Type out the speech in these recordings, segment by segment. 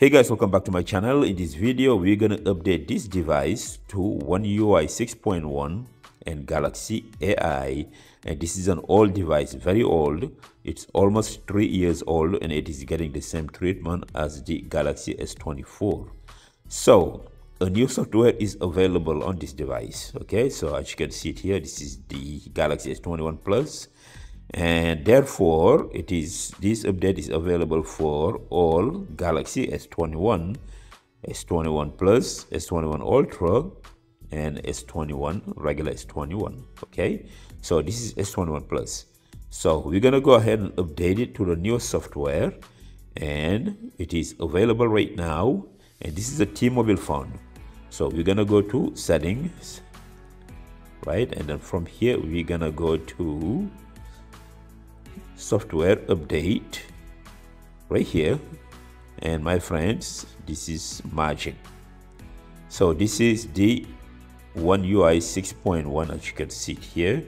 Hey guys, welcome back to my channel. In this video, we're to update this device to One UI 6.1 and Galaxy AI. And this is an old device, very old. It's almost three years old and it is getting the same treatment as the Galaxy S24. So, a new software is available on this device. Okay, so as you can see it here, this is the Galaxy S21 Plus and therefore it is this update is available for all galaxy s21 s21 plus s21 ultra and s21 regular s21 okay? So this is s21 plus. So we're gonna go ahead and update it to the new software and it is available right now and this is a t-mobile phone. So we're gonna go to settings right? And then from here we're gonna go to software update right here. And my friends this is margin so this is the one UI 6.1 as you can see here.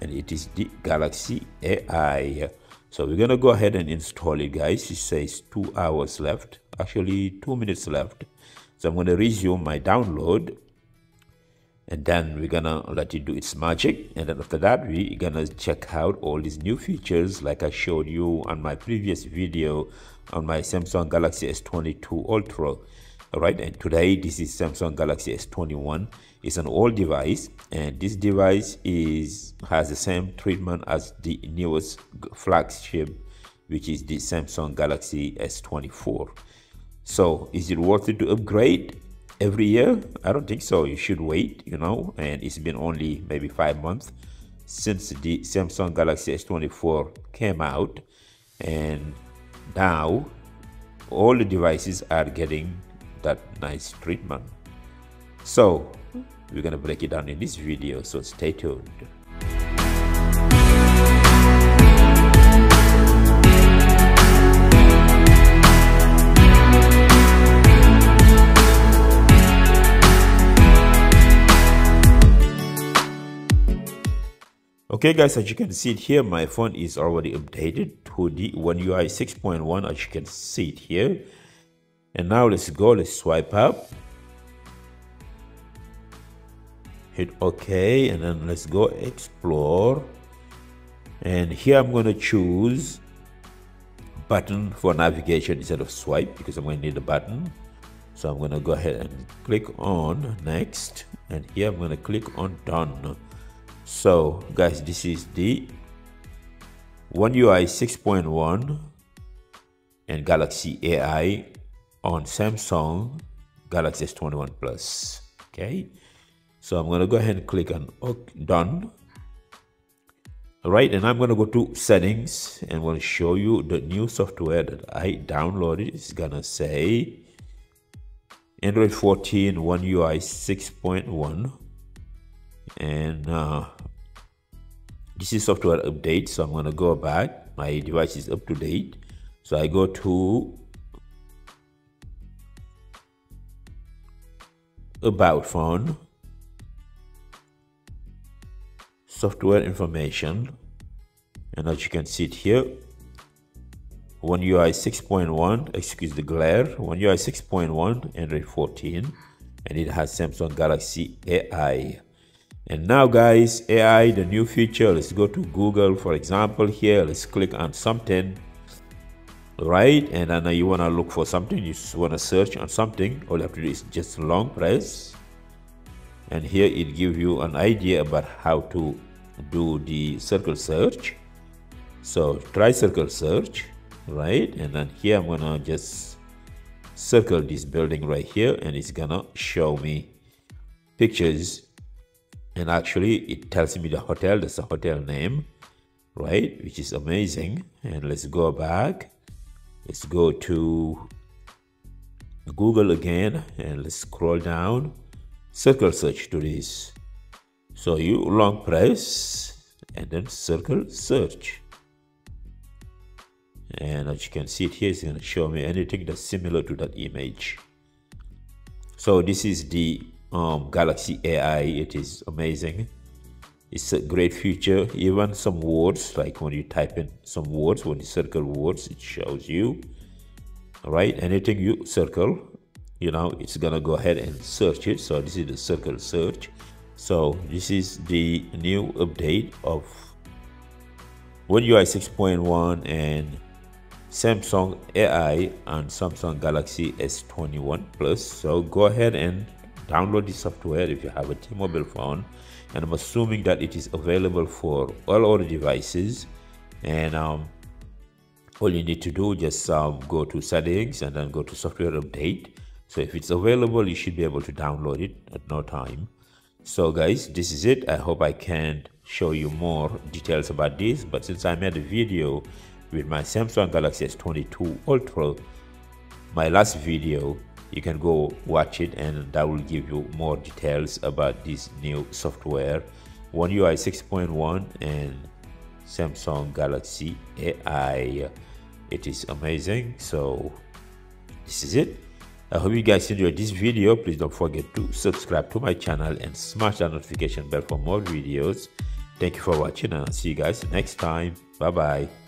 And it is the Galaxy AI so we're gonna go ahead and install it guys. It says two hours left. Actually two minutes left. So I'm gonna resume my download and then we're gonna let it do its magic. And then after that we're gonna check out all these new features like i showed you on my previous video on my samsung galaxy s22 ultra. All right and today this is samsung galaxy s21 it's an old device and this device is has the same treatment as the newest flagship which is the samsung galaxy s24 so is it worth it to upgrade every year? I don't think so. You should wait you know and it's been only maybe five months since the samsung galaxy s24 came out and now all the devices are getting that nice treatment. So we're gonna break it down in this video so stay tuned Okay guys, as you can see it here, my phone is already updated to the One UI 6.1 as you can see it here. And now let's go, let's swipe up. Hit OK and then let's go explore. And here I'm going to choose button for navigation instead of swipe because I'm going to need a button. So I'm going to go ahead and click on next and here I'm going to click on done so guys this is the one ui 6.1 and galaxy ai on samsung galaxy s21 plus. Okay? So i'm to go ahead and click on OK, done. All right and i'm to go to settings and to show you the new software that i downloaded. It's gonna say android 14 one ui 6.1 and uh, this is software update so i'm going to go back. My device is up to date. So i go to about phone. Software information. And as you can see it here one UI 6.1 excuse the glare one UI 6.1 Android 14 and it has Samsung Galaxy AI and now guys, AI, the new feature, let's go to Google, for example, here, let's click on something, right? And then you wanna look for something, you wanna search on something, all you have to do is just long press. And here it gives you an idea about how to do the circle search. So try circle search, right? And then here I'm gonna just circle this building right here and it's gonna show me pictures and actually it tells me the hotel that's the hotel name right which is amazing. And let's go back. Let's go to google again and let's scroll down. Circle search to this. So you long press and then circle search. And as you can see it here it's going to show me anything that's similar to that image. So this is the um, Galaxy AI. It is amazing. It's a great feature. Even some words, like when you type in some words, when you circle words, it shows you. right anything you circle you know it's gonna go ahead and search it so this is the circle search so this is the new update of One UI 6.1 and Samsung AI and Samsung Galaxy S21 Plus. So go ahead and download the software if you have a T-Mobile phone. And I'm assuming that it is available for all other devices. And um, all you need to do just um, go to settings and then go to software update. So if it's available, you should be able to download it at no time. So guys, this is it. I hope I can show you more details about this. But since I made a video with my Samsung Galaxy S22 Ultra, my last video, you can go watch it and that will give you more details about this new software, One UI 6.1 and Samsung Galaxy AI. It is amazing. So this is it. I hope you guys enjoyed this video. Please don't forget to subscribe to my channel and smash that notification bell for more videos. Thank you for watching and I'll see you guys next time. Bye bye.